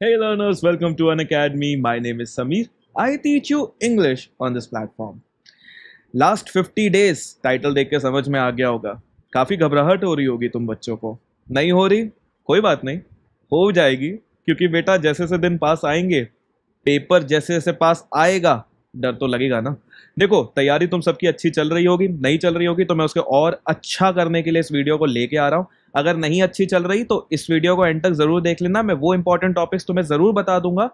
Hey learners, welcome to an academy. My name is Samir. I teach you English on this platform. Last 50 days title देख के समझ में आ गया होगा काफ़ी घबराहट हो रही होगी तुम बच्चों को नहीं हो रही कोई बात नहीं हो जाएगी क्योंकि बेटा जैसे जैसे दिन पास आएँगे पेपर जैसे जैसे पास आएगा डर तो लगेगा ना देखो तैयारी तुम सबकी अच्छी चल रही होगी नहीं चल रही होगी तो मैं उसके और अच्छा करने के लिए इस वीडियो को लेके आ रहा हूँ अगर नहीं अच्छी चल रही तो इस वीडियो को एंड तक ज़रूर देख लेना। मैं वो इंपॉर्टेंट टॉपिक्स तुम्हें ज़रूर बता दूँगा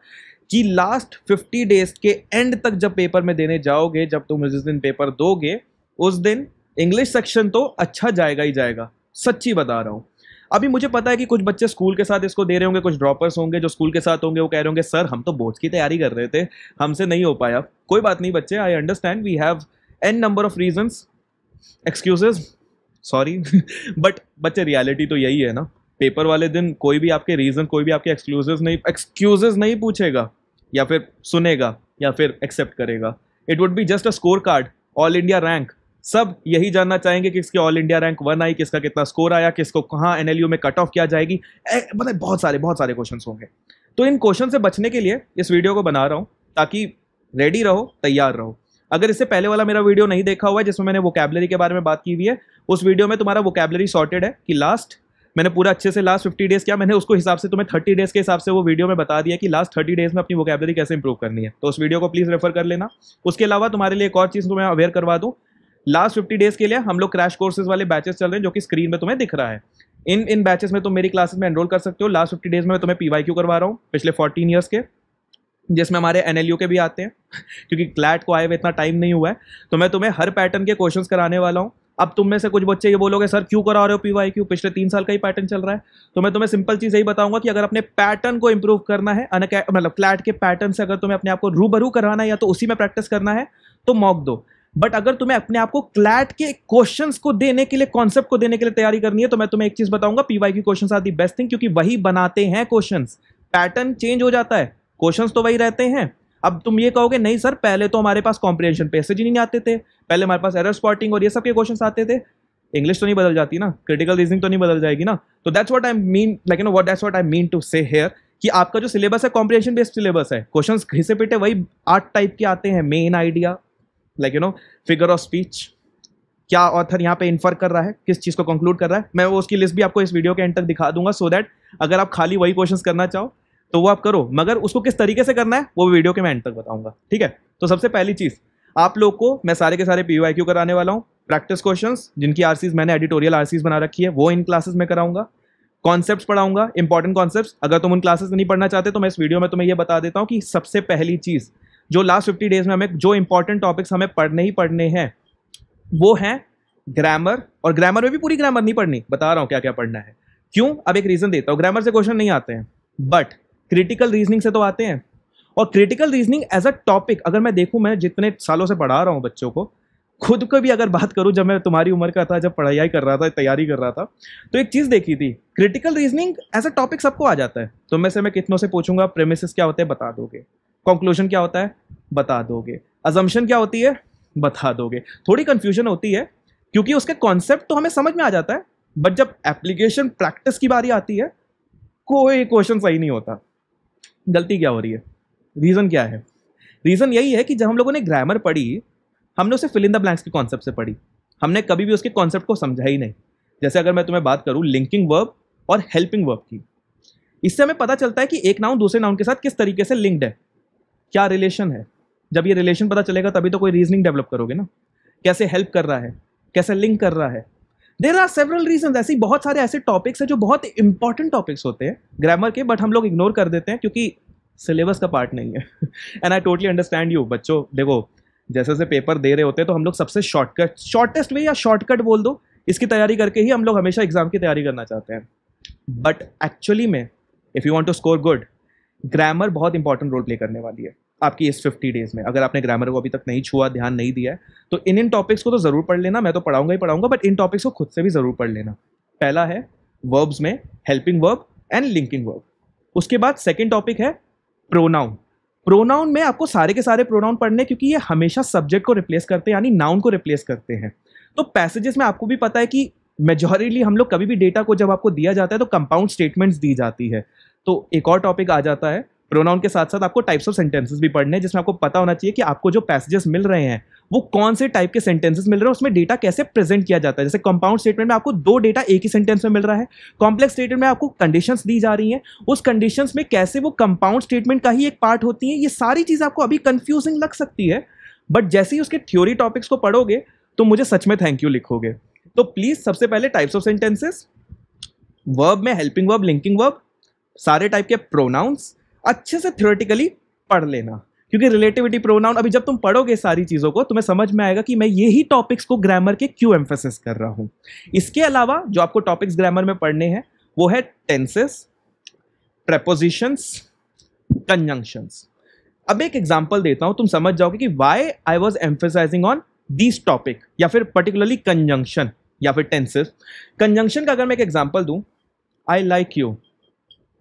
कि लास्ट 50 डेज़ के एंड तक जब पेपर में देने जाओगे, जब तुम जिस दिन पेपर दोगे, उस दिन इंग्लिश सेक्शन तो अच्छा जाएगा ही जाएगा। सच्ची बता रहा हूँ। अभी मुझे पता है कि कुछ बच्चे स्कूल के साथ इसको दे रहे होंगे, कुछ ड्रॉपर्स होंगे जो स्कूल के साथ होंगे, वो कह रहे होंगे सर हम तो बोर्ड्स की तैयारी कर रहे थे, हमसे नहीं हो पाया। कोई बात नहीं बच्चे I understand we have an number of reasons excuses sorry but बच्चे रियलिटी तो यही है ना। पेपर वाले दिन कोई भी आपके रीजन कोई भी आपके एक्सक्लूजेज नहीं एक्सक्यूजेज नहीं पूछेगा, या फिर सुनेगा, या फिर एक्सेप्ट करेगा। It would be just a score card all India rank सब यही जानना चाहेंगे कि किसके ऑल इंडिया रैंक वन आई, किसका कितना स्कोर आया, किसको कहाँ एनएलयू में कट ऑफ़ किया जाएगी। मतलब बहुत सारे बहुत सारे क्वेश्चन होंगे। तो इन क्वेश्चन से बचने के लिए इस वीडियो को बना रहा हूँ, ताकि रेडी रहो, तैयार रहो। अगर इससे पहले वाला मेरा वीडियो नहीं देखा हुआ है, जिसमें मैंने वोकेबलरी के बारे में बात की हुई है, उस वीडियो में तुम्हारा वोकेबलरी सॉर्टेड है कि लास्ट मैंने पूरा अच्छे से लास्ट फिफ्टी डेज़ किया, मैंने उसको हिसाब से तुम्हें थर्टी डेज़ के हिसाब से वो वीडियो में बता दिया कि लास्ट थर्टी डेज़ में अपनी वोकेबलरी कैसे इंप्रूव करनी है। तो उस वीडियो को प्लीज़ रेफर कर लेना। उसके अलावा तुम्हारे लिए एक और चीज़ तुम्हें अवेयर करवा दूँ। लास्ट फिफ्टी डेज़ के लिए हम लोग क्रैश कोर्सेज वाले बैचेस चल रहे हैं, जो कि स्क्रीन में तुम्हें दिख रहा है। इन इन बैचेस में तुम मेरी क्लासेस में एनरोल कर सकते हो। लास्ट फिफ्टी डेज़ में मैं तुम्हें क्यू करवा रहा हूँ, पिछले फोर्टीन ईयर्स के। जिसमें हमारे एनएलयू के भी आते हैं, क्योंकि क्लैट को आए हुए इतना टाइम नहीं हुआ है तो मैं तुम्हें हर पैटर्न के क्वेश्चन कराने वाला हूँ। अब तुम में से कुछ बच्चे ये बोलोगे, सर, क्यों करा रहे हो पी वाई क्यू पिछले तीन साल का ही पैटर्न चल रहा है। तो मैं तुम्हें सिंपल चीज़ यही बताऊँगा कि अगर अपने पैटर्न को इंप्रूव करना है मतलब क्लैट के पैटर्न से अगर तुम्हें अपने आप को रूबरू कराना है या तो उसी में प्रैक्टिस करना है तो मॉक दो। बट अगर तुम्हें अपने आप को क्लैट के क्वेश्चंस को देने के लिए कॉन्सेप्ट को देने के लिए तैयारी करनी है तो मैं तुम्हें एक चीज़ बताऊँगा पीवाई की question are the best thing क्योंकि वही बनाते हैं क्वेश्चन पैटर्न चेंज हो जाता है। क्वेश्चन तो वही रहते हैं। अब तुम ये कहोगे, नहीं सर, पहले तो हमारे पास कॉम्प्रिहेंशन पैसेज ही नहीं आते थे। पहले हमारे पास एरर स्पॉटिंग और ये सब के क्वेश्चन आते थे। इंग्लिश तो नहीं बदल जाती ना क्रिटिकल रीजनिंग तो नहीं बदल जाएगी ना। तो that's what I mean like you know what that's what I mean to say here कि आपका जो सिलेबस है कॉम्प्रिहेंशन बेस्ड सिलेबस है। क्वेश्चन घिसे पिटे, वही आठ टाइप के आते हैं main idea like you know figure of speech क्या ऑथर यहाँ पे इन्फर कर रहा है, किस चीज़ को कंक्लूड कर रहा है। मैं वो उसकी लिस्ट भी आपको इस वीडियो के एंड तक दिखा दूँगा सो so दैट अगर आप खाली वही क्वेश्चन करना चाहो तो वो आप करो, मगर उसको किस तरीके से करना है, वो वीडियो के मैं एंड तक बताऊँगा, ठीक है? तो सबसे पहली चीज़, आप लोग को मैं सारे के सारे पी क्यू कराने वाला हूँ प्रैक्टिस क्वेश्चन जिनकी आरसीज मैंने एडिटोरियल आरसीज बना रखी है, वो इन क्लासेस में कराऊँगा कॉन्सेप्ट पढ़ाऊँगा इंपॉर्टेंट कॉन्सेप्ट अगर तुम उन क्लासेस नहीं पढ़ना चाहते तो मैं इस वीडियो में तुम्हें ये बता देता हूँ कि सबसे पहली चीज़, जो लास्ट फिफ्टी डेज़ में हमें, जो इंपॉर्टेंट टॉपिक्स हमें पढ़ने ही पढ़ने हैं, वो हैं ग्रामर और ग्रामर में भी पूरी ग्रामर नहीं पढ़नी, बता रहा हूँ क्या क्या पढ़ना है। क्यों? अब एक रीज़न देता हूँ ग्रामर से क्वेश्चन नहीं आते हैं बट क्रिटिकल रीजनिंग से तो आते हैं। और critical reasoning as a topic अगर मैं देखूँ, मैं जितने सालों से पढ़ा रहा हूँ बच्चों को, खुद को भी अगर बात करूँ, जब मैं तुम्हारी उम्र का था, जब पढ़ाई कर रहा था, तैयारी कर रहा था तो एक चीज़ देखी थी critical reasoning as a topic सबको आ जाता है। तो मैं से मैं कितनों से पूछूँगा प्रेमिस क्या होते हैं, बता दोगे। कंक्लूजन क्या होता है, बता दोगे। अजम्पन क्या होती है, बता दोगे। थोड़ी कन्फ्यूज़न होती है, क्योंकि उसके कॉन्सेप्ट तो हमें समझ में आ जाता है बट जब एप्लीकेशन प्रैक्टिस की बारी आती है, कोई क्वेश्चन सही नहीं होता। गलती क्या हो रही है? रीज़न क्या है? रीज़न यही है कि जब हम लोगों ने ग्रामर पढ़ी, हमने उसे फिल इन द ब्लैंक्स के कॉन्सेप्ट से पढ़ी। हमने कभी भी उसके कॉन्सेप्ट को समझा ही नहीं। जैसे अगर मैं तुम्हें बात करूँ लिंकिंग वर्ब और हेल्पिंग वर्ब की। इससे हमें पता चलता है कि एक नाउन दूसरे नाउन के साथ किस तरीके से लिंक्ड है। क्या रिलेशन है? जब ये रिलेशन पता चलेगा, तभी तो कोई रीजनिंग डेवलप करोगे ना। कैसे हेल्प कर रहा है? कैसे लिंक कर रहा है? देर आर सेवरल रीजन ऐसी बहुत सारे ऐसे टॉपिक्स हैं जो बहुत इंपॉर्टेंट टॉपिक्स होते हैं ग्रामर के बट हम लोग इग्नोर कर देते हैं क्योंकि सिलेबस का पार्ट नहीं है। And I totally understand you बच्चों। देखो, जैसे जैसे पेपर दे रहे होते हैं तो हम लोग सबसे शॉर्टकट शॉर्टेस्ट वे या शॉर्टकट बोल दो, इसकी तैयारी करके ही हम लोग हमेशा एग्ज़ाम की तैयारी करना चाहते हैं। बट एक्चुअली में if you want to score good grammar बहुत इंपॉर्टेंट रोल प्ले करने वाली है। आपकी इस फिफ्टी डेज़ में। अगर आपने ग्रामर को अभी तक नहीं छुआ, ध्यान नहीं दिया है तो इन इन टॉपिक्स को तो ज़रूर पढ़ लेना। मैं तो पढ़ाऊँगा ही पढ़ाऊँगा बट इन टॉपिक्स को खुद से भी ज़रूर पढ़ लेना। पहला है वर्ब्स में helping verb and linking verb उसके बाद सेकेंड टॉपिक है प्रोनाउन प्रोनाउन में आपको सारे के सारे प्रोनाउन पढ़ने, क्योंकि ये हमेशा सब्जेक्ट को रिप्लेस करते हैं, यानी नाउन को रिप्लेस करते हैं। तो पैसेजेस में आपको भी पता है कि मेजोरिटली हम लोग कभी भी डेटा को जब आपको दिया जाता है तो कंपाउंड स्टेटमेंट्स दी जाती है। तो एक और टॉपिक आ जाता है प्रोनाउन के साथ साथ आपको टाइप्स ऑफ़ सेंटेंसेस भी पढ़ने हैं, जिसमें आपको पता होना चाहिए कि आपको जो पैसेजेस मिल रहे हैं, वो कौन से टाइप के सेंटेंसेस मिल रहे हैं, उसमें डेटा कैसे प्रेजेंट किया जाता है। जैसे कंपाउंड स्टेटमेंट में आपको दो डेटा एक ही सेंटेंस में मिल रहा है कॉम्प्लेक्स स्टेटमेंट में आपको कंडीशंस दी जा रही हैं, उस कंडीशंस में कैसे वो कंपाउंड स्टेटमेंट का ही एक पार्ट होती है, ये सारी चीज़ आपको अभी कंफ्यूजिंग लग सकती है बट जैसे ही उसके थ्योरी टॉपिक्स को पढ़ोगे तो मुझे सच में थैंक यू लिखोगे। तो प्लीज़ सबसे पहले टाइप्स ऑफ़ सेंटेंसेस वर्ब में हेल्पिंग वर्ब लिंकिंग वर्ब सारे टाइप के प्रोनाउंस अच्छे से थ्योरेटिकली पढ़ लेना। क्योंकि रिलेटिविटी प्रोनाउन अभी जब तुम पढ़ोगे सारी चीज़ों को, तुम्हें समझ में आएगा कि मैं यही टॉपिक्स को ग्रामर के क्यों एम्फोसिस कर रहा हूँ। इसके अलावा जो आपको टॉपिक्स ग्रामर में पढ़ने हैं, वो है टेंसेस प्रपोजिशंस कंजंक्शंस अब एक एग्जांपल देता हूँ, तुम समझ जाओगे कि why I was emphasizing on this topic या फिर पर्टिकुलरली कंजंक्शन या फिर टेंसेस कंजंक्शन का अगर मैं एक एग्जांपल दूँ I like you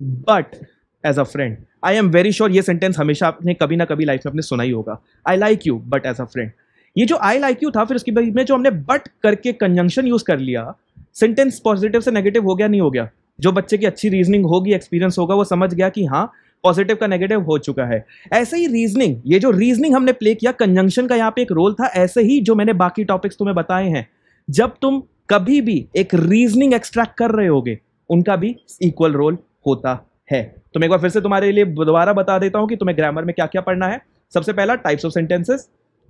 but as a friend I am very sure ये सेंटेंस हमेशा आपने कभी ना कभी लाइफ में अपने सुना ही होगा. I like you but as a friend ये जो आई लाइक यू था, फिर उसके बाद में जो हमने बट करके कंजंक्शन यूज़ कर लिया सेंटेंस पॉजिटिव से नेगेटिव हो गया, नहीं हो गया? जो बच्चे की अच्छी रीजनिंग होगी एक्सपीरियंस होगा, वो समझ गया कि हाँ पॉजिटिव का नेगेटिव हो चुका है. ऐसे ही रीजनिंग ये जो रीजनिंग हमने प्ले किया कंजंक्शन का यहाँ पे एक रोल था, ऐसे ही जो मैंने बाकी टॉपिक्स तुम्हें बताए हैं. जब तुम कभी भी एक रीजनिंग एक्सट्रैक्ट कर रहे होगे, उनका भी इक्वल रोल होता है. तो मैं एक बार फिर से तुम्हारे लिए दोबारा बता देता हूँ कि तुम्हें ग्रामर में क्या क्या पढ़ना है। सबसे पहला types of sentences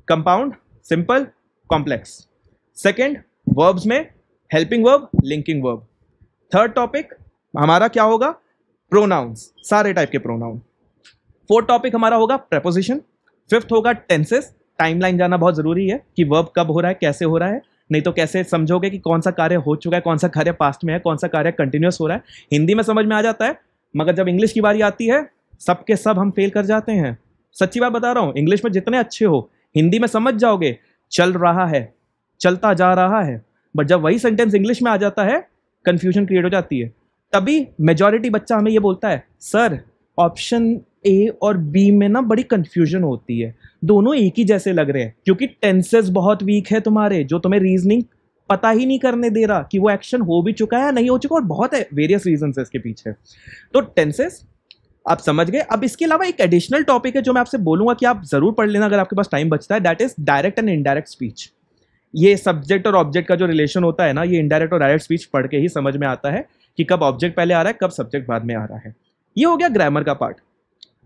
compound simple complex second verbs में helping verb linking verb third topic हमारा क्या होगा? प्रोनाउंस सारे टाइप के प्रोनाउन फोर्थ टॉपिक हमारा होगा प्रेपोजिशन फिफ्थ होगा टेंसेस टाइमलाइन जाना बहुत ज़रूरी है कि वर्ब कब हो रहा है, कैसे हो रहा है। नहीं तो कैसे समझोगे कि कौन सा कार्य हो चुका है, कौन सा कार्य पास्ट में है, कौन सा कार्य कंटिन्यूस हो रहा है। हिंदी में समझ में आ जाता है मगर जब इंग्लिश की बारी आती है सब के सब हम फेल कर जाते हैं। सच्ची बात बता रहा हूँ इंग्लिश में जितने अच्छे हो, हिंदी में समझ जाओगे, चल रहा है, चलता जा रहा है। बट जब वही सेंटेंस इंग्लिश में आ जाता है कन्फ्यूज़न क्रिएट हो जाती है। तभी मेजोरिटी बच्चा हमें ये बोलता है, सर ऑप्शन ए और बी में ना बड़ी कन्फ्यूज़न होती है। दोनों एक ही जैसे लग रहे हैं, क्योंकि टेंसेस बहुत वीक है तुम्हारे, जो तुम्हें रीजनिंग पता ही नहीं करने दे रहा कि वो एक्शन हो भी चुका है या नहीं हो चुका और बहुत है वेरियस रीजन है इसके पीछे। तो टेंसेस आप समझ गए? अब इसके अलावा एक एडिशनल टॉपिक है जो मैं आपसे बोलूँगा कि आप ज़रूर पढ़ लेना अगर आपके पास टाइम बचता है that is direct and indirect speech ये सब्जेक्ट और ऑब्जेक्ट का जो रिलेशन होता है ना, ये इनडायरेक्ट और डायरेक्ट स्पीच पढ़ के ही समझ में आता है कि कब ऑब्जेक्ट पहले आ रहा है, कब सब्जेक्ट बाद में आ रहा है। ये हो गया ग्रामर का पार्ट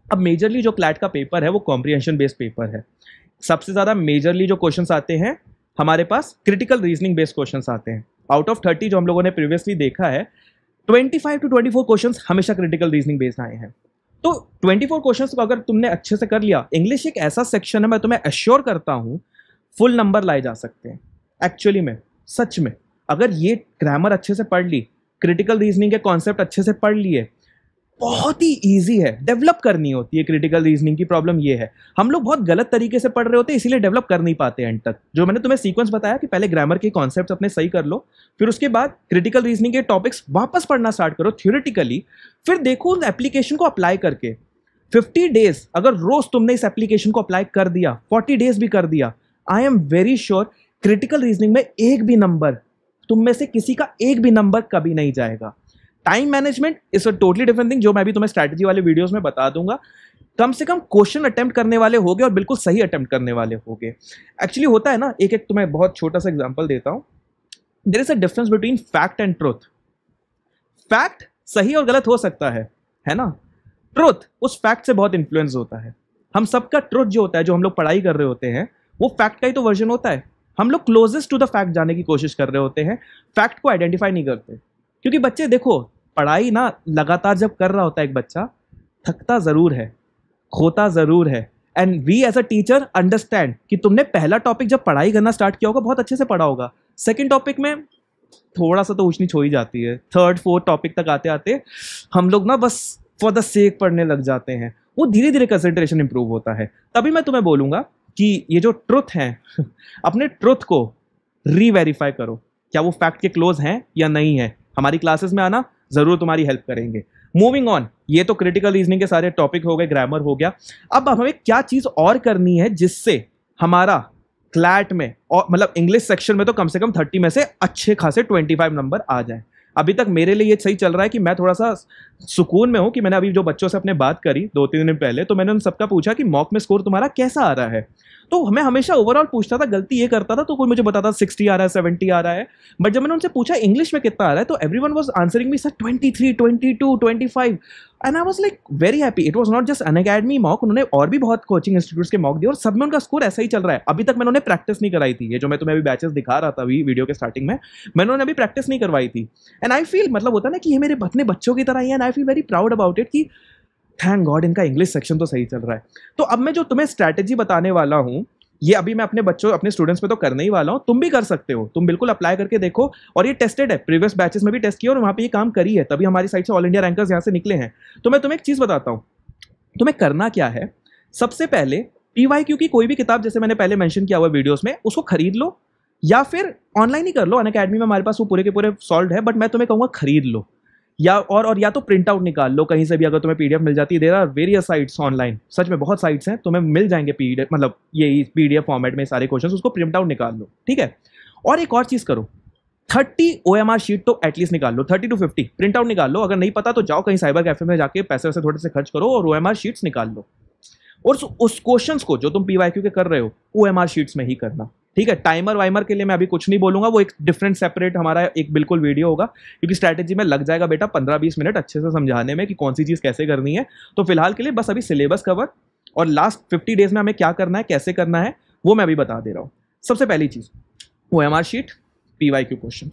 अब मेजरली जो क्लैट का पेपर है, वो कॉम्प्रिहेंशन बेस्ड पेपर है। सबसे ज़्यादा मेजरली जो क्वेश्चंस आते हैं हमारे पास क्रिटिकल रीजनिंग बेस्ड क्वेश्चन आते हैं। आउट ऑफ़ थर्टी जो हम लोगों ने प्रीवियसली देखा है twenty five to twenty four question हमेशा क्रिटिकल रीजनिंग बेस्ड आए हैं। तो ट्वेंटी फोर क्वेश्चन को अगर तुमने अच्छे से कर लिया इंग्लिश एक ऐसा सेक्शन है, मैं तुम्हें अश्योर करता हूँ फुल नंबर लाए जा सकते हैं। एक्चुअली में, सच में, अगर ये ग्रामर अच्छे से पढ़ ली क्रिटिकल रीजनिंग के कॉन्सेप्ट अच्छे से पढ़ लिए बहुत ही ईजी है। डेवलप करनी होती है क्रिटिकल रीजनिंग की प्रॉब्लम ये है। हम लोग बहुत गलत तरीके से पढ़ रहे होते हैं, इसीलिए डेवलप कर नहीं पाते एंड तक। जो मैंने तुम्हें सीक्वेंस बताया कि पहले ग्रामर के कॉन्सेप्ट अपने सही कर लो, फिर उसके बाद क्रिटिकल रीजनिंग के टॉपिक्स वापस पढ़ना स्टार्ट करो थ्योरेटिकली फिर देखो उस एप्लीकेशन को अप्लाई करके। फिफ्टी डेज़ अगर रोज तुमने इस एप्लीकेशन को अप्लाई कर दिया फोर्टी डेज़ भी कर दिया I am very sure critical reasoning में एक भी नंबर तुम में से किसी का एक भी नंबर कभी नहीं जाएगा। Time management is a totally different thing जो मैं भी तुम्हें स्ट्रैटेजी वाले वीडियोस में बता दूँगा। कम से कम क्वेश्चन अटेम्प्ट करने वाले होगे और बिल्कुल सही अटेम्प्ट करने वाले होगे। एक्चुअली होता है ना, एक एक तुम्हें बहुत छोटा सा एग्ज़ाम्पल देता हूँ। There is a difference between fact and truth fact सही और गलत हो सकता है है ना? ट्रुथ उस फैक्ट से बहुत इन्फ्लुएंस होता है। हम सबका ट्रुथ जो होता है, जो हम लोग पढ़ाई कर रहे होते हैं, वो फैक्ट का ही तो वर्जन होता है। हम लोग क्लोजेस्ट टू द फैक्ट जाने की कोशिश कर रहे होते हैं। फैक्ट को आइडेंटिफाई नहीं करते। क्योंकि बच्चे देखो पढ़ाई ना लगातार जब कर रहा होता है एक बच्चा, थकता ज़रूर है, खोता ज़रूर है। And we as a teacher understand कि तुमने पहला टॉपिक जब पढ़ाई करना स्टार्ट किया होगा, बहुत अच्छे से पढ़ा होगा। सेकेंड टॉपिक में थोड़ा सा तो उछनी छोड़ी जाती है। थर्ड फोर्थ टॉपिक तक आते आते हम लोग ना बस फॉर द सेक पढ़ने लग जाते हैं। वो धीरे धीरे कंसेंट्रेशन इंप्रूव होता है। तभी मैं तुम्हें बोलूँगा कि ये जो ट्रुथ है, अपने ट्रुथ को रीवेरीफाई करो। क्या वो फैक्ट के क्लोज हैं या नहीं है? हमारी क्लासेस में आना ज़रूर तुम्हारी हेल्प करेंगे। मूविंग ऑन ये तो क्रिटिकल रीजनिंग के सारे टॉपिक हो गए ग्रामर हो गया। अब हमें क्या चीज़ और करनी है जिससे हमारा क्लैट में और मतलब इंग्लिश सेक्शन में तो कम से कम थर्टी में से अच्छे खासे ट्वेंटी फाइव नंबर आ जाए। अभी तक मेरे लिए ये सही चल रहा है कि मैं थोड़ा सा सुकून में हूँ कि मैंने अभी जो बच्चों से अपने बात करी दो तीन दिन पहले तो मैंने उन सबका पूछा कि मॉक में स्कोर तुम्हारा कैसा आ रहा है? तो मैं हमेशा ओवरऑल पूछता था, गलती ये करता था तो कोई मुझे बताता सिक्सटी आ रहा है सेवेंटी आ रहा है। बट जब मैंने उनसे पूछा इंग्लिश में कितना आ रहा है? तो everyone was answering me sir twenty three twenty two twenty five and I was like very happy it was not just an academy mock उन्होंने और भी बहुत कोचिंग इंस्टीट्यूट के मॉक दिए और सब में उनका स्कोर ऐसा ही चल रहा है। अभी तक मैंने उन्हें प्रैक्टिस नहीं कराई थी। ये जो मैं तुम्हें अभी बैचेस दिखा रहा था, अभी वीडियो के स्टार्टिंग में, मैंने उन्हें अभी प्रैक्टिस नहीं करवाई थी। एंड आई फील मतलब होता ना कि ये मेरे अपने बच्चों की तरह ही and I feel very proud about it कि थैंक गॉड इनका इंग्लिश सेक्शन तो सही चल रहा है। तो अब मैं जो तुम्हें स्ट्रैटेजी बताने वाला हूँ, ये अभी मैं अपने बच्चों, अपने स्टूडेंट्स पे तो करने ही वाला हूँ, तुम भी कर सकते हो। तुम बिल्कुल अप्लाई करके देखो और ये टेस्टेड है प्रीवियस बैचेस में भी टेस्ट किया और वहाँ पे ये काम करी है, तभी हमारी साइड से ऑल इंडिया रैंकर्स यहाँ से निकले हैं। तो मैं तुम्हें एक चीज़ बताता हूँ, तुम्हें करना क्या है, सबसे पहले पी वाई क्यू की कोई भी किताब जैसे मैंने पहले मैंशन किया हुआ वीडियोस में, उसको खरीद लो या फिर ऑनलाइन ही कर लो। अन अकेडमी में हमारे पास वो पूरे के पूरे सॉल्व है बट मैं तुम्हें कहूँगा खरीद लो। या और और या तो प्रिंट आउट निकाल लो, कहीं से भी अगर तुम्हें पीडीएफ मिल जाती है there are various sites online सच में बहुत साइट्स हैं, तुम्हें मिल जाएँगे पीडीएफ मतलब ये पीडीएफ फॉर्मेट में सारे क्वेश्चन उसको प्रिंट आउट निकाल लो, ठीक है? और एक और चीज़ करो thirty O M R sheet तो एटलीस्ट निकाल लो thirty to fifty print out निकाल लो, अगर नहीं पता तो जाओ कहीं साइबर कैफ़े में जाके पैसे वैसे थोड़े से खर्च करो और ओ एम आर शीट्स निकाल लो। और उस क्वेश्चन को जो तुम पी वाई क्यू के कर रहे हो ओ एम आर शीट्स में ही करना। ठीक है टाइमर वाइमर के लिए मैं अभी कुछ नहीं बोलूँगा, वो एक डिफरेंट सेपरेट हमारा एक बिल्कुल वीडियो होगा, क्योंकि स्ट्रैटेजी में लग जाएगा बेटा पंद्रह बीस मिनट अच्छे से समझाने में कि कौन सी चीज़ कैसे करनी है। तो फ़िलहाल के लिए बस अभी सिलेबस कवर और लास्ट फिफ्टी डेज़ में हमें क्या करना है, कैसे करना है, वो मैं अभी बता दे रहा हूँ। सबसे पहली चीज़ वो M R sheet P Y Q question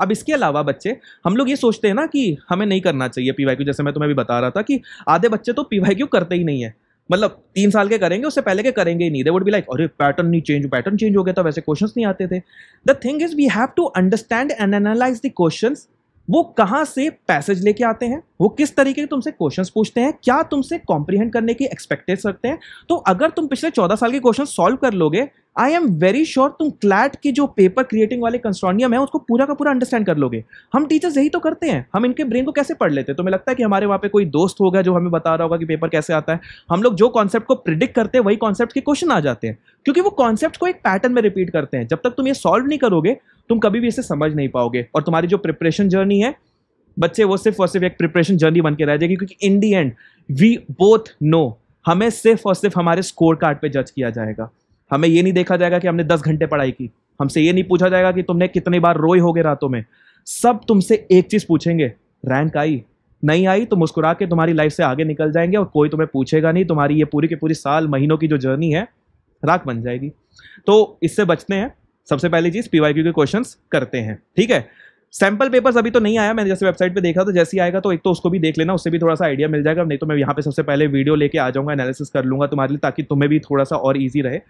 अब इसके अलावा बच्चे, हम लोग ये सोचते हैं ना कि हमें नहीं करना चाहिए पी वाई क्यू जैसे मैं तुम्हें भी बता रहा था कि आधे बच्चे तो पी वाई क्यू करते ही नहीं है। मतलब तीन साल के करेंगे, उससे पहले के करेंगे ही नहीं। दे वुड बी लाइक अरे पैटर्न नहीं चेंज पैटर्न चेंज हो गया था, वैसे क्वेश्चंस नहीं आते थे. The thing is we have to understand and analyse the question वो कहाँ से पैसेज लेके आते हैं? वो किस तरीके के तुमसे क्वेश्चंस पूछते हैं? क्या तुमसे कॉम्प्रीहेंड करने की एक्सपेक्टेड रखते हैं? तो अगर तुम पिछले चौदह साल के क्वेश्चन सॉल्व कर लोगे आई एम वेरी श्योर तुम क्लैट की जो पेपर क्रिएटिंग वाले कंस्ट्रॉनियम है, उसको पूरा का पूरा अंडरस्टैंड कर लोगे। हम टीचर्स यही तो करते हैं। हम इनके ब्रेन को कैसे पढ़ लेते हैं? तुम्हें लगता है कि हमारे वहाँ पे कोई दोस्त होगा जो हमें बता रहा होगा कि पेपर कैसे आता है? हम लोग जो कॉन्सेप्ट को प्रिडिक्ट करते हैं, वही कॉन्सेप्ट के क्वेश्चन आ जाते हैं। क्योंकि वो कॉन्सेप्ट को एक पैटर्न में रिपीट करते हैं। जब तक तुम ये सॉल्व नहीं करोगे, तुम कभी भी इसे समझ नहीं पाओगे। और तुम्हारी जो प्रिपरेशन जर्नी है, बच्चे वो सिर्फ़ और सिर्फ़ एक प्रिपरेशन जर्नी बन के रह जाएगी। क्योंकि in the end we both know हमें सिर्फ़ और सिर्फ़ हमारे स्कोर कार्ड पे जज किया जाएगा। हमें ये नहीं देखा जाएगा कि हमने दस घंटे पढ़ाई की। हमसे ये नहीं पूछा जाएगा कि तुमने कितनी बार रोए होगे रातों में। सब तुमसे एक चीज़ पूछेंगे, रैंक आई। नहीं आई तो मुस्कुरा के तुम्हारी लाइफ से आगे निकल जाएँगे और कोई तुम्हें पूछेगा नहीं। तुम्हारी ये पूरी के पूरी साल, महीनों की जो जर्नी है राख बन जाएगी। तो इससे बचते हैं। सबसे पहली चीज़ पीवाईक्यू के क्वेश्चंस करते हैं। ठीक है? सैंपल पेपर्स अभी तो नहीं आया, मैंने जैसे वेबसाइट पे देखा तो जैसे ही आएगा तो एक तो उसको भी देख लेना, उससे भी थोड़ा सा आइडिया मिल जाएगा, नहीं तो मैं यहाँ पे सबसे पहले वीडियो लेके आ जाऊँगा एनालिसिस कर लूँगा तुम्हारे लिए, ताकि तुम्हें भी थोड़ा सा और ईजी रहे।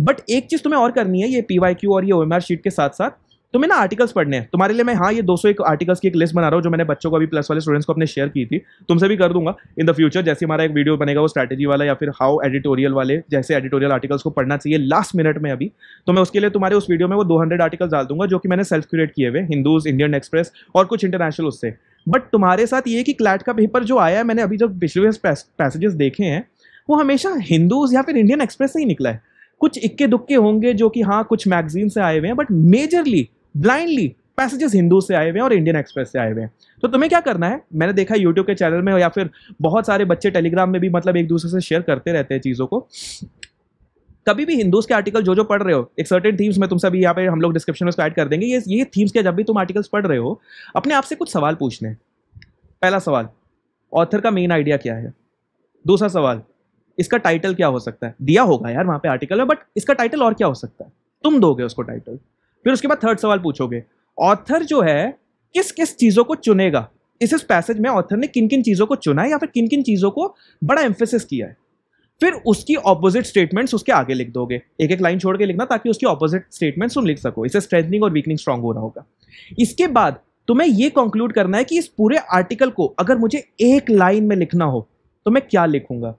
बट एक चीज़ तुम्हें और करनी है, ये पीवाईक्यू और ये ओ शीट के साथ साथ तुम्हें ना आर्टिकल्स पढ़ने हैं। तुम्हारे लिए मैं हाँ ये 200 एक आर्टिकल्स की एक लिस्ट बना रहा हूँ, जो मैंने बच्चों को अभी प्लस वाले स्टूडेंट्स को अपने शेयर की थी। तुमसे भी कर दूँगा। इन द फ्यूचर जैसे हमारा एक वीडियो बनेगा, वो स्ट्रैटेजी वाला या फिर हाउ एडिटोरियल वाले, जैसे एडिटोरियल आर्टिकल्स को पढ़ना चाहिए लास्ट मिनट में अभी तो मैं उसके लिए तुम्हारे उस वीडियो में वो दो आर्टिकल्स डाल दूँगा, जो कि मैंने सेल्फ क्रिएट किए हुए हिंदूज इंडियन एक्सप्रेस और कुछ इंटरनेशनल उससे। बट तुम्हारे साथ ये कि क्लैट का पेपर जो आया है, मैंने अभी जो पिछले पैसेजेस देखे हैं, वो हमेशा हिंदूज या फिर इंडियन एक्सप्रेस से ही निकला है। कुछ इक्के दुक्के होंगे जो कि हाँ कुछ मैगजीन से आए हुए हैं but majorly blindly passages Hindu से आए हुए हैं और इंडियन एक्सप्रेस से आए हुए हैं। तो तुम्हें क्या करना है? मैंने देखा यूट्यूब के चैनल में या फिर बहुत सारे बच्चे टेलीग्राम में भी मतलब एक दूसरे से शेयर करते रहते हैं चीज़ों को। कभी भी हिंदूज के आर्टिकल जो जो पढ़ रहे हो, एक सर्टेन थीम्स में तुमसे अभी यहाँ पे हम लोग डिस्क्रिप्शन में ऐड कर देंगे। ये ये थीम्स के जब भी तुम आर्टिकल्स पढ़ रहे हो, अपने आप से कुछ सवाल पूछने पहला सवाल ऑथर का मेन आइडिया क्या है? दूसरा सवाल, इसका टाइटल क्या हो सकता है? दिया होगा यार वहाँ पे आर्टिकल में बट इसका टाइटल और क्या हो सकता है? तुम दोगे उसको टाइटल फिर उसके बाद थर्ड सवाल पूछोगे। ऑथर जो है, किस किस चीज़ों को चुनेगा? इस इस पैसेज में ऑथर ने किन किन चीज़ों को चुना है या फिर किन किन चीज़ों को बड़ा एम्फेसिस किया है? फिर उसकी ऑपोजिट स्टेटमेंट्स उसके आगे लिख दोगे। एक एक लाइन छोड़ के लिखना ताकि उसकी ऑपोजिट स्टेटमेंट्स तुम लिख सको। इसे स्ट्रेंथनिंग और वीकनिंग स्ट्रांग हो रहा होगा। इसके बाद तुम्हें यह कंक्लूड करना है कि इस पूरे आर्टिकल को अगर मुझे एक लाइन में लिखना हो तो मैं क्या लिखूँगा?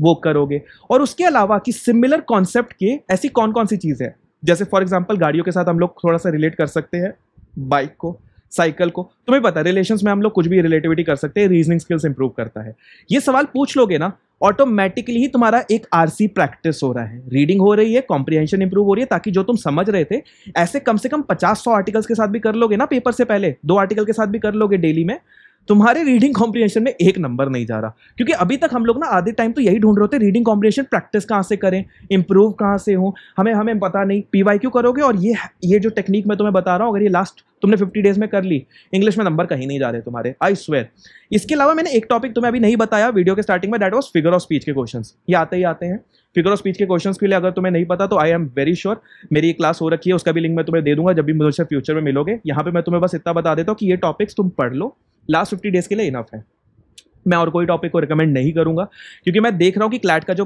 वो करोगे। और उसके अलावा कि सिमिलर कॉन्सेप्ट के ऐसी कौन कौन सी चीज़ है? जैसे फॉर एग्ज़ाम्पल गाड़ियों के साथ हम लोग थोड़ा सा रिलेट कर सकते हैं बाइक को साइकिल को। तुम्हें पता है रिलेशंस में हम लोग कुछ भी रिलेटिविटी कर सकते हैं रीजनिंग स्किल्स इंप्रूव करता है। ये सवाल पूछ लोगे ना ऑटोमेटिकली ही तुम्हारा एक आरसी प्रैक्टिस हो रहा है। रीडिंग हो रही है कॉम्प्रिहेंशन इंप्रूव हो रही है, ताकि जो तुम समझ रहे थे, ऐसे कम से कम पचास सौ आर्टिकल्स के साथ भी कर लोगे ना पेपर से पहले, दो आर्टिकल के साथ भी कर लोगे डेली में तुम्हारे रीडिंग कॉम्प्रिहेंशन में एक नंबर नहीं जा रहा। क्योंकि अभी तक हम लोग ना आधे टाइम तो यही ढूंढ रहे होते रीडिंग कॉम्प्रिहेंशन प्रैक्टिस कहाँ से करें इंप्रूव कहाँ से हो, हमें हमें पता नहीं। पी वाई क्यू करोगे? और ये ये जो टेक्निक मैं तुम्हें बता रहा हूँ, अगर ये लास्ट तुमने फिफ्टी डेज़ में कर ली इंग्लिश में नंबर कहीं नहीं जा रहे तुम्हारे आई स्वेयर इसके अलावा मैंने एक टॉपिक तुम्हें अभी नहीं बताया वीडियो के स्टार्टिंग में that was figure of speech के क्वेश्चन ये आते ही आते हैं। फिगर ऑफ़ स्पीच के क्वेश्चन के लिए अगर तुम्हें नहीं पता तो आई एम वेरी श्योर मेरी क्लास हो रखी है, उसका भी लिंक मैं तुम्हें दे दूँगा, जब भी मुझे फ्यूचर में मिलोगे। यहाँ पे मैं तुम्हें बस इतना बता देता हूँ कि ये टॉपिक्स तुम पढ़ लो लास्ट फिफ्टी डेज़ के लिए इनफ है। मैं और कोई टॉपिक को रिकमेंड नहीं करूँगा, क्योंकि मैं देख रहा हूँ कि क्लैट का जो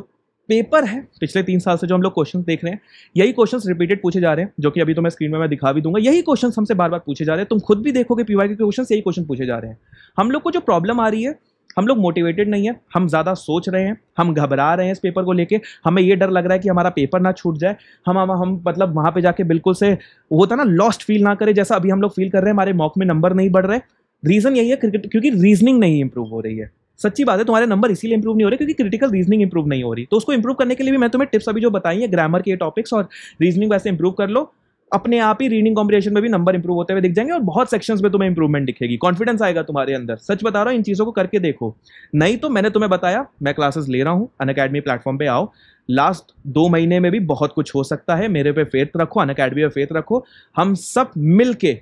पेपर है, पिछले तीन साल से जो हम लोग क्वेश्चन देख रहे हैं, यही क्वेश्चन रिपीटेड पूछे जा रहे हैं, जो कि अभी तो मैं स्क्रीन में मैं दिखा भी दूँगा। यही क्वेश्चन हमसे बार बार पूछे जा रहे हैं। तुम खुद भी देखोगे पीवाई के क्वेश्चन यही क्वेश्चन पूछे जा रहे हैं। हम लोग को जो प्रॉब्लम आ रही है, हम लोग मोटिवेटेड नहीं है, हम ज़्यादा सोच रहे हैं, हम घबरा रहे हैं इस पेपर को लेके, हमें ये डर लग रहा है कि हमारा पेपर ना छूट जाए, हम हम मतलब वहाँ पे जाके बिल्कुल से होता ना लॉस्ट फील ना करें, जैसा अभी हम लोग फील कर रहे हैं, हमारे मॉक में नंबर नहीं बढ़ रहे रीज़न यही है क्रिकेट क्योंकि रीजनिंग नहीं इंप्रूव हो रही है। सच्ची बात है, तुम्हारे नंबर इसीलिए इंप्रूव नहीं हो रहे क्योंकि क्रिटिकल रीजनिंग इंप्रूव नहीं हो रही। तो उसको इंप्रूव करने के लिए भी मैं तुम्हें टिप्स अभी जो बताई है ग्रामर के टॉपिक्स और रीजनिंग वैसे इंप्रूव कर लो। अपने आप ही रीडिंग कॉम्बिनेशन में भी नंबर इंप्रूव होते हुए दिख जाएँगे और बहुत सेक्शंस में तुम्हें इंप्रूवमेंट दिखेगी। कॉन्फिडेंस आएगा तुम्हारे अंदर। सच बता रहा हूँ, इन चीज़ों को करके देखो। नहीं तो मैंने तुम्हें बताया, मैं क्लासेस ले रहा हूँ अन अकेडमी प्लेटफॉर्म पर आओ। लास्ट दो महीने में भी बहुत कुछ हो सकता है, मेरे पे फेथ रखो अन अकेडमी पे फेथ रखो। हम सब मिल के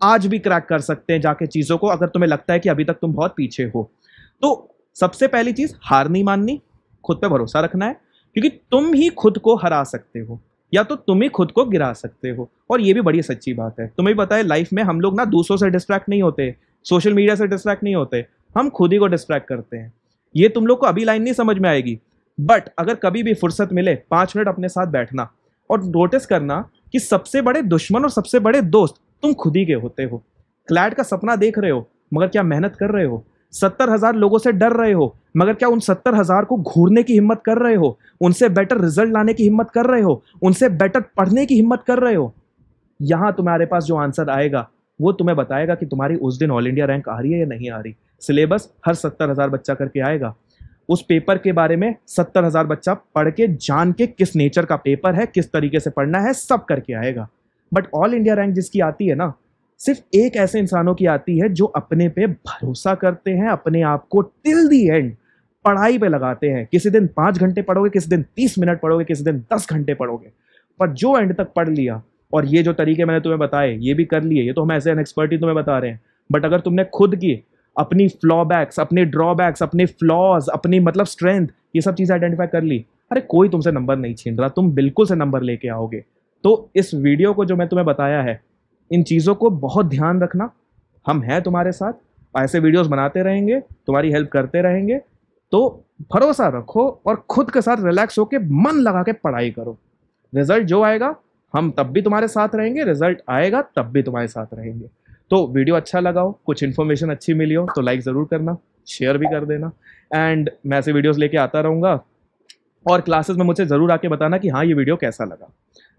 आज भी क्रैक कर सकते हैं जाके चीज़ों को, अगर तुम्हें लगता है कि अभी तक तुम बहुत पीछे हो। तो सबसे पहली चीज़, हार नहीं माननी, खुद पे भरोसा रखना है, क्योंकि तुम ही खुद को हरा सकते हो, या तो तुम ही खुद को गिरा सकते हो, और ये भी बड़ी सच्ची बात है। तुम्हें भी पता है लाइफ में हम लोग ना दूसरों से डिस्ट्रैक्ट नहीं होते सोशल मीडिया से डिस्ट्रैक्ट नहीं होते, हम खुद ही को डिस्ट्रैक्ट करते हैं। ये तुम लोग को अभी लाइन नहीं समझ में आएगी बट अगर कभी भी फुर्सत मिले, पाँच मिनट अपने साथ बैठना, और नोटिस करना कि सबसे बड़े दुश्मन और सबसे बड़े दोस्त तुम खुद ही के होते हो। क्लैड का सपना देख रहे हो, मगर क्या मेहनत कर रहे हो? सत्तर हज़ार लोगों से डर रहे हो, मगर क्या उन सत्तर हज़ार को घूरने की हिम्मत कर रहे हो? उनसे बेटर रिज़ल्ट लाने की हिम्मत कर रहे हो? उनसे बेटर पढ़ने की हिम्मत कर रहे हो? यहाँ तुम्हारे पास जो आंसर आएगा, वो तुम्हें बताएगा कि तुम्हारी उस दिन ऑल इंडिया रैंक आ रही है या नहीं आ रही। सिलेबस हर सत्तर हज़ार बच्चा करके आएगा। उस पेपर के बारे में सत्तर हज़ार बच्चा पढ़ के, जान के किस नेचर का पेपर है, किस तरीके से पढ़ना है, सब करके आएगा। बट ऑल इंडिया रैंक जिसकी आती है ना, सिर्फ़ एक ऐसे इंसानों की आती है जो अपने पे भरोसा करते हैं, अपने आप को टिल दी एंड पढ़ाई पे लगाते हैं। किसी दिन पाँच घंटे पढ़ोगे, किसी दिन तीस मिनट पढ़ोगे, किसी दिन दस घंटे पढ़ोगे। पर जो एंड तक पढ़ लिया, और ये जो तरीके मैंने तुम्हें बताए, ये भी कर लिए, ये तो हम ऐसे एक्सपर्ट ही तुम्हें बता रहे हैं। बट अगर तुमने खुद की अपनी फ्लॉबैक्स अपने ड्रॉबैक्स अपने फ्लॉज अपनी मतलब स्ट्रेंथ ये सब चीज़ें आइडेंटिफाई कर ली, अरे कोई तुमसे नंबर नहीं छीन रहा, तुम बिल्कुल से नंबर लेके आओगे। तो इस वीडियो को जो मैं तुम्हें बताया है, इन चीज़ों को बहुत ध्यान रखना। हम हैं तुम्हारे साथ, ऐसे वीडियोस बनाते रहेंगे, तुम्हारी हेल्प करते रहेंगे। तो भरोसा रखो और खुद के साथ रिलैक्स होकर मन लगा के पढ़ाई करो। रिज़ल्ट जो आएगा, हम तब भी तुम्हारे साथ रहेंगे रिज़ल्ट आएगा, तब भी तुम्हारे साथ रहेंगे। तो वीडियो अच्छा लगा हो, कुछ इन्फॉर्मेशन अच्छी मिली हो तो लाइक ज़रूर करना शेयर भी कर देना। एंड मैं ऐसे वीडियोस लेके आता रहूँगा, और क्लासेस में मुझे ज़रूर आके बताना कि हाँ ये वीडियो कैसा लगा।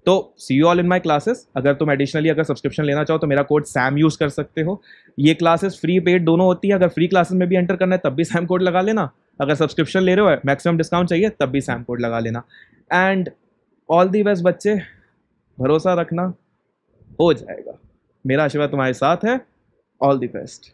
तो see you all in my classes अगर तुम एडिशनली अगर सब्सक्रिप्शन लेना चाहो तो मेरा कोड सैम यूज़ कर सकते हो। ये क्लासेस फ्री पेड दोनों होती है। अगर फ्री क्लासेस में भी एंटर करना है, तब भी सैम कोड लगा लेना। अगर सब्सक्रिप्शन ले रहे हो मैक्सिमम डिस्काउंट चाहिए, तब भी सैम कोड लगा लेना। एंड ऑल दी बेस्ट बच्चे। भरोसा रखना, हो जाएगा। मेरा आशीर्वाद तुम्हारे साथ है। All the best